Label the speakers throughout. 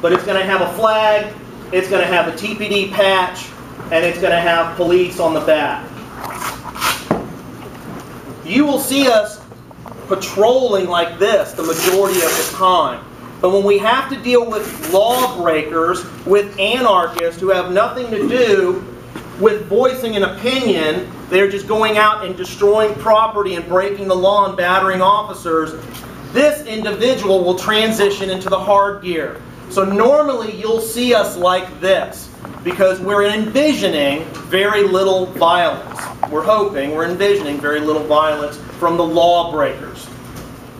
Speaker 1: but it's going to have a flag, it's going to have a TPD patch, and it's going to have police on the back. You will see us patrolling like this the majority of the time. But when we have to deal with lawbreakers, with anarchists who have nothing to do with voicing an opinion, they're just going out and destroying property and breaking the law and battering officers, this individual will transition into the hard gear. So normally you'll see us like this because we're envisioning very little violence. We're hoping, we're envisioning very little violence from the lawbreakers.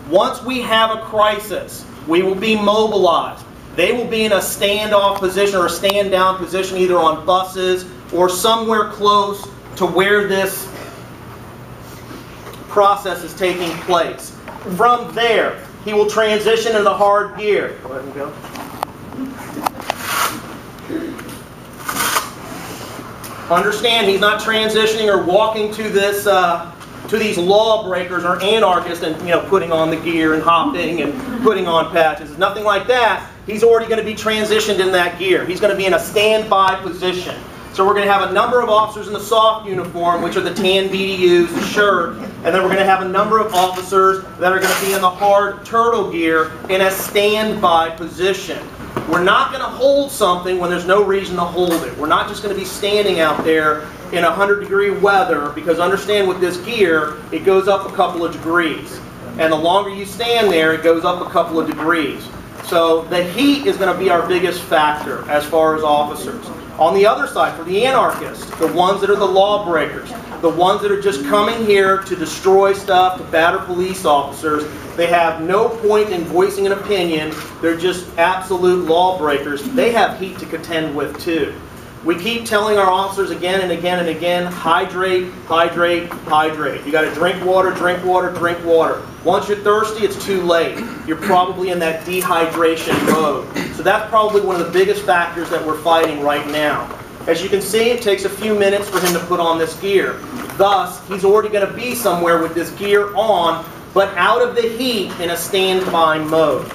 Speaker 1: Once we have a crisis, we will be mobilized. They will be in a standoff position or a stand down position either on buses or somewhere close to where this process is taking place. From there, he will transition into hard gear. Go ahead and go. Understand, he's not transitioning or walking to this uh, to these lawbreakers or anarchists and you know putting on the gear and hopping and putting on patches. Nothing like that. He's already going to be transitioned in that gear. He's going to be in a standby position. So we're going to have a number of officers in the soft uniform, which are the tan BDUs, the shirt, and then we're going to have a number of officers that are going to be in the hard turtle gear in a standby position. We're not going to hold something when there's no reason to hold it. We're not just going to be standing out there in 100 degree weather because understand with this gear, it goes up a couple of degrees. And the longer you stand there, it goes up a couple of degrees. So the heat is going to be our biggest factor as far as officers. On the other side, for the anarchists, the ones that are the lawbreakers, the ones that are just coming here to destroy stuff, to batter police officers, they have no point in voicing an opinion. They're just absolute lawbreakers. They have heat to contend with too. We keep telling our officers again and again and again, hydrate, hydrate, hydrate. You got to drink water, drink water, drink water. Once you're thirsty, it's too late. You're probably in that dehydration mode. So that's probably one of the biggest factors that we're fighting right now. As you can see, it takes a few minutes for him to put on this gear. Thus, he's already going to be somewhere with this gear on, but out of the heat in a standby mode.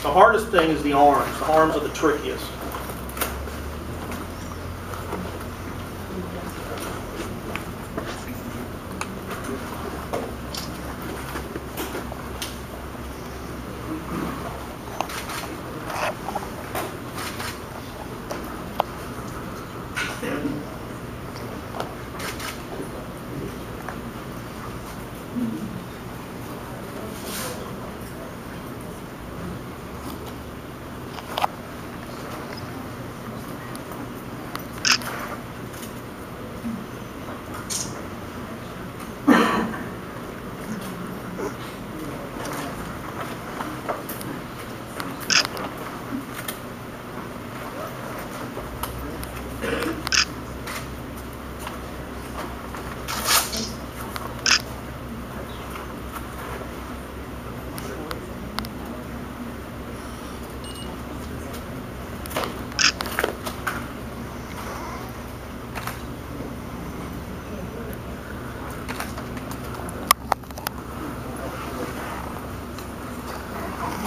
Speaker 1: The hardest thing is the arms. The arms are the trickiest.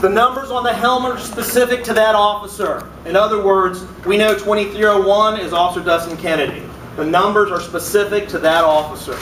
Speaker 1: The numbers on the helmet are specific to that officer. In other words, we know 2301 is Officer Dustin Kennedy. The numbers are specific to that officer.